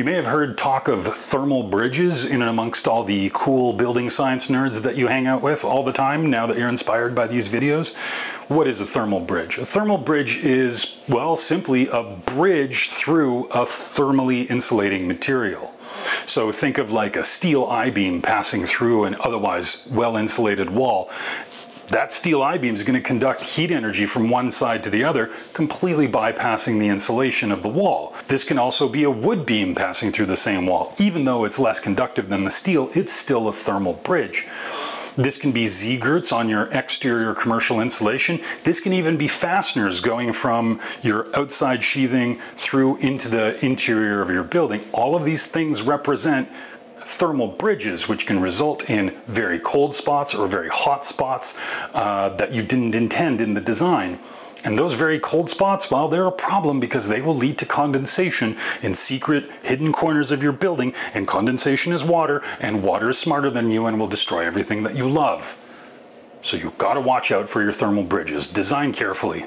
You may have heard talk of thermal bridges in and amongst all the cool building science nerds that you hang out with all the time now that you're inspired by these videos. What is a thermal bridge? A thermal bridge is, well, simply a bridge through a thermally insulating material. So think of like a steel I-beam passing through an otherwise well-insulated wall that steel I-beam is going to conduct heat energy from one side to the other, completely bypassing the insulation of the wall. This can also be a wood beam passing through the same wall. Even though it's less conductive than the steel, it's still a thermal bridge. This can be Z-girts on your exterior commercial insulation. This can even be fasteners going from your outside sheathing through into the interior of your building. All of these things represent thermal bridges, which can result in very cold spots or very hot spots uh, that you didn't intend in the design. And those very cold spots, well, they're a problem because they will lead to condensation in secret hidden corners of your building. And condensation is water, and water is smarter than you and will destroy everything that you love. So you've got to watch out for your thermal bridges. Design carefully.